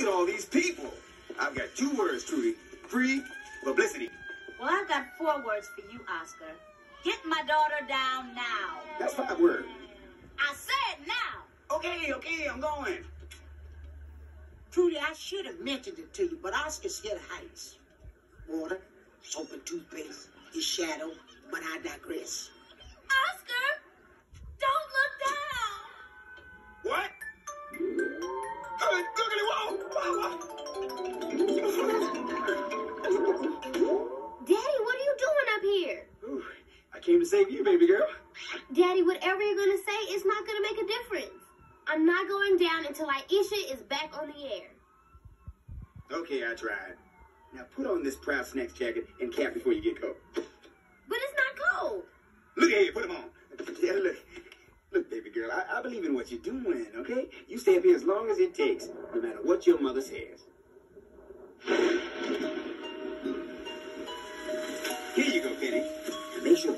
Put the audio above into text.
Look at all these people. I've got two words, Trudy. Free publicity. Well, I've got four words for you, Oscar. Get my daughter down now. That's five words. I said now. Okay, okay, I'm going. Trudy, I should have mentioned it to you, but Oscar's scared of heights. Water, soap and toothpaste, his shadow, but I digress. I came to save you, baby girl. Daddy, whatever you're gonna say is not gonna make a difference. I'm not going down until Aisha is back on the air. Okay, I tried. Now put on this Proud Snacks jacket and cap before you get cold. But it's not cold. Look here, put them on. Yeah, look. Look, baby girl, I, I believe in what you're doing, okay? You stay up here as long as it takes, no matter what your mother says. Here you go. And make sure